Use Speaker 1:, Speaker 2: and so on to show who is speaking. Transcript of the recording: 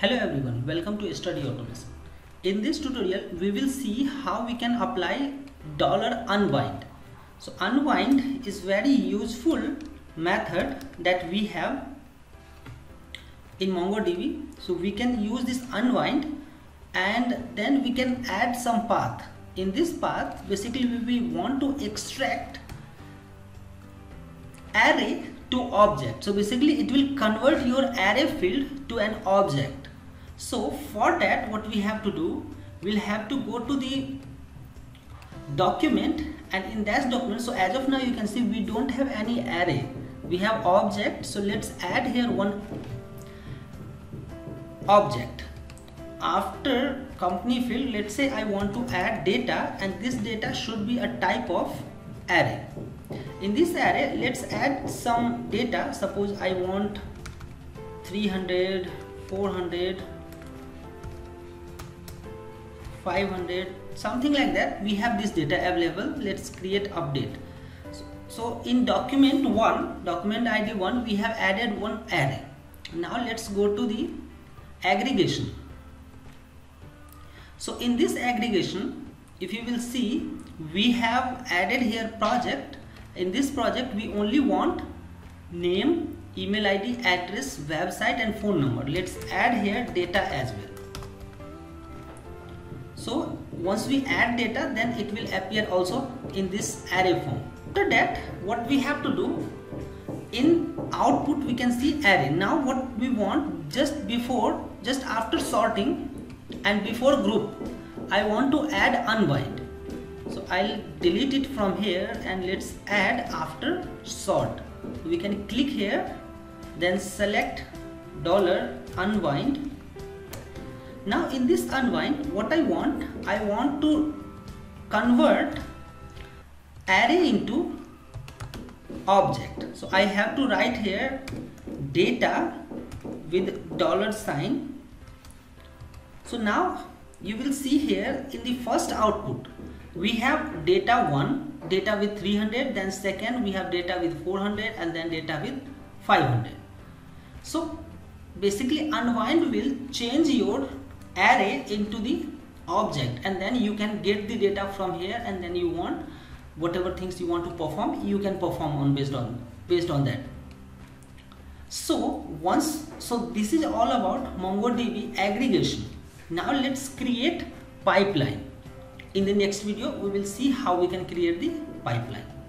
Speaker 1: Hello everyone, welcome to Study Automation. In this tutorial, we will see how we can apply dollar $unwind. So unwind is very useful method that we have in MongoDB. So we can use this unwind and then we can add some path. In this path, basically we want to extract array to object. So basically it will convert your array field to an object so for that what we have to do we'll have to go to the document and in that document so as of now you can see we don't have any array. We have object so let's add here one object. After company field let's say I want to add data and this data should be a type of array. In this array let's add some data. Suppose I want 300 400 500 something like that we have this data available. Let's create update. So, in document 1 document id 1 we have added one array. Now let's go to the aggregation. So in this aggregation if you will see we have added here project. In this project we only want name email id address website and phone number. Let's add here data as well so once we add data then it will appear also in this array form. After that what we have to do in output we can see array. Now what we want just before just after sorting and before group I want to add unwind. So I'll delete it from here and let's add after sort. We can click here then select dollar unwind now in this unwind what I want I want to convert array into object. So I have to write here data with dollar sign. So now you will see here in the first output we have data 1 data with 300 then second we have data with 400 and then data with 500 so basically unwind will change your array into the object. And then you can get the data from here and then you want whatever things you want to perform you can perform on based on based on that. So once so this is all about mongodb aggregation. Now let's create pipeline. In the next video we will see how we can create the pipeline